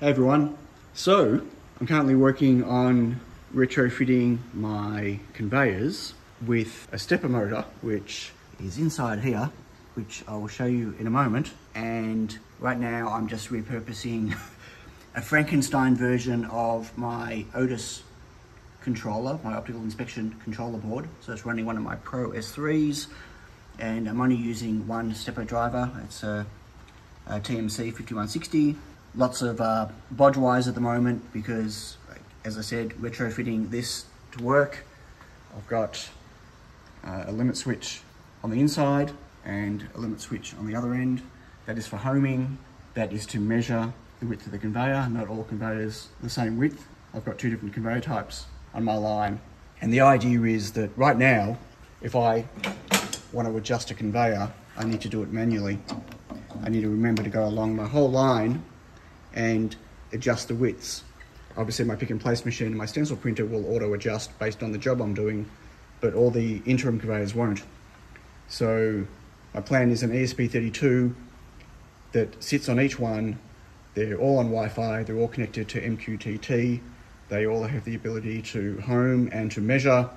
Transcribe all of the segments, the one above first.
Hey everyone. So, I'm currently working on retrofitting my conveyors with a stepper motor, which is inside here, which I will show you in a moment. And right now I'm just repurposing a Frankenstein version of my Otis controller, my optical inspection controller board. So it's running one of my Pro S3s and I'm only using one stepper driver. It's a, a TMC 5160. Lots of uh, bodge wires at the moment because, as I said, retrofitting this to work. I've got uh, a limit switch on the inside and a limit switch on the other end. That is for homing. That is to measure the width of the conveyor. Not all conveyors the same width. I've got two different conveyor types on my line. And the idea is that right now, if I want to adjust a conveyor, I need to do it manually. I need to remember to go along my whole line and adjust the widths. Obviously my pick and place machine and my stencil printer will auto adjust based on the job I'm doing, but all the interim conveyors won't. So my plan is an ESP32 that sits on each one. They're all on Wi-Fi, they're all connected to MQTT. They all have the ability to home and to measure,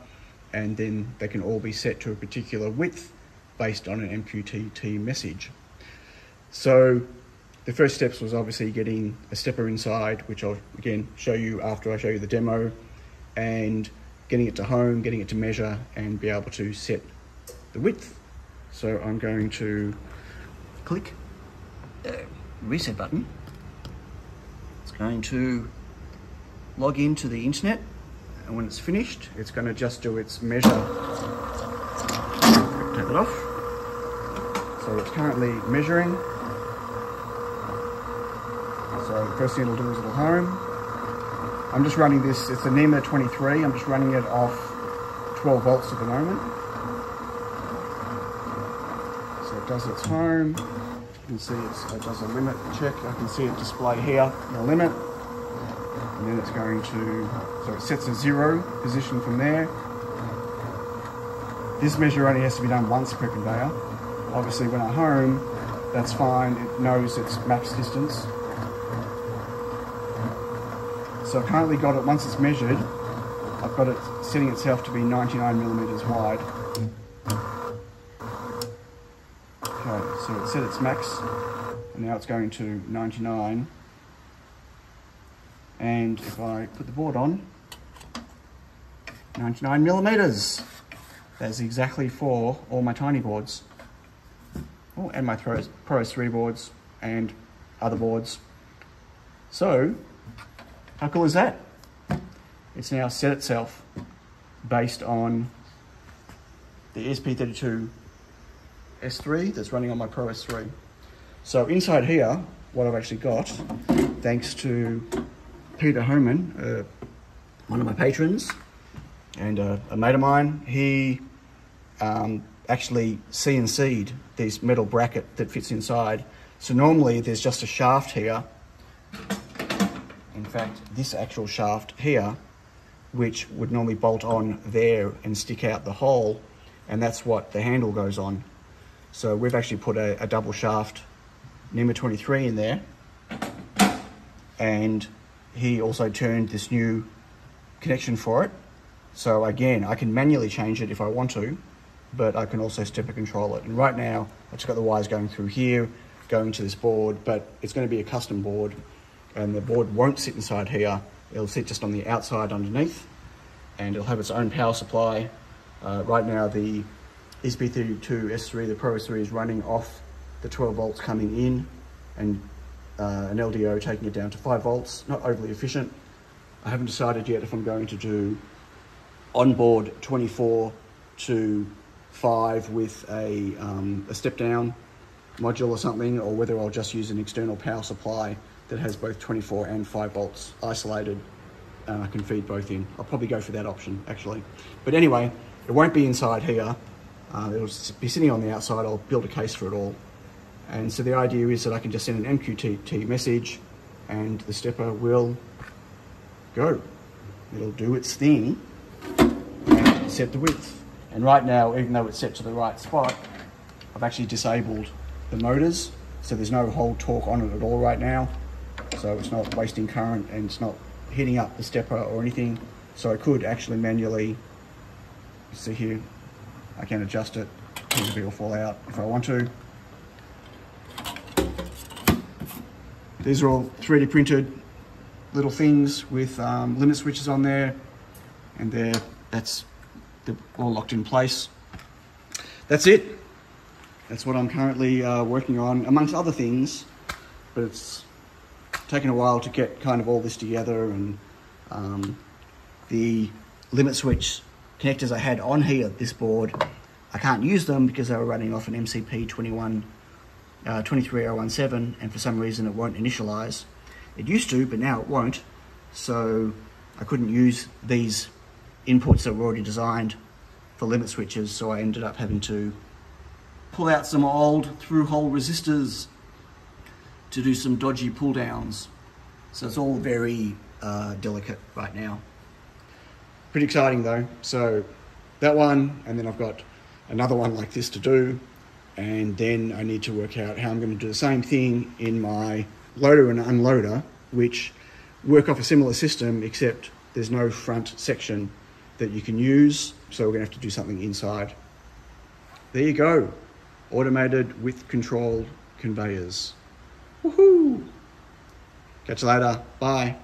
and then they can all be set to a particular width based on an MQTT message. So the first steps was obviously getting a stepper inside, which I'll again show you after I show you the demo, and getting it to home, getting it to measure, and be able to set the width. So I'm going to click the reset button. It's going to log into the internet, and when it's finished, it's going to just do its measure. Take it off. So it's currently measuring it'll do is it'll home. I'm just running this, it's a NEMA 23, I'm just running it off 12 volts at the moment. So it does its home. You can see it does a limit check. I can see it display here, the limit. And then it's going to, so it sets a zero position from there. This measure only has to be done once per conveyor. Obviously when I home, that's fine. It knows its max distance so I've currently got it, once it's measured, I've got it setting itself to be 99 millimeters wide. Okay, so it set its max, and now it's going to 99. And if I put the board on, 99 millimeters. That's exactly for all my tiny boards. Oh, and my Pro, Pro 3 boards and other boards. So, how cool is that? It's now set itself based on the ESP32 S3 that's running on my Pro S3. So inside here, what I've actually got, thanks to Peter Homan, uh, one of my patrons, and uh, a mate of mine, he um, actually CNC'd this metal bracket that fits inside. So normally there's just a shaft here in fact, this actual shaft here, which would normally bolt on there and stick out the hole, and that's what the handle goes on. So we've actually put a, a double shaft NEMA 23 in there, and he also turned this new connection for it. So again, I can manually change it if I want to, but I can also stepper control it. And right now, I've just got the wires going through here, going to this board, but it's going to be a custom board and the board won't sit inside here. It'll sit just on the outside underneath and it'll have its own power supply. Uh, right now the ESP32 S3, the Pro S3 is running off the 12 volts coming in and uh, an LDO taking it down to 5 volts, not overly efficient. I haven't decided yet if I'm going to do onboard 24 to 5 with a, um, a step down module or something or whether I'll just use an external power supply that has both 24 and 5 volts isolated and I can feed both in. I'll probably go for that option actually. But anyway, it won't be inside here. Uh, it'll be sitting on the outside. I'll build a case for it all. And so the idea is that I can just send an MQTT message and the stepper will go. It'll do its thing and set the width. And right now, even though it's set to the right spot, I've actually disabled the motors. So there's no hold torque on it at all right now so it's not wasting current and it's not heating up the stepper or anything. So I could actually manually, see here, I can adjust it, the will fall out if I want to. These are all 3D printed little things with um, limit switches on there and there that's they're all locked in place. That's it. That's what I'm currently uh, working on amongst other things but it's taken a while to get kind of all this together and um, the limit switch connectors I had on here, this board, I can't use them because they were running off an MCP 21, uh, 23017 and for some reason it won't initialize. It used to, but now it won't. So I couldn't use these inputs that were already designed for limit switches. So I ended up having to pull out some old through hole resistors to do some dodgy pull downs. So it's all very uh, delicate right now. Pretty exciting though. So that one, and then I've got another one like this to do. And then I need to work out how I'm going to do the same thing in my loader and unloader, which work off a similar system, except there's no front section that you can use. So we're going to have to do something inside. There you go. Automated with controlled conveyors. Woohoo! Catch you later. Bye.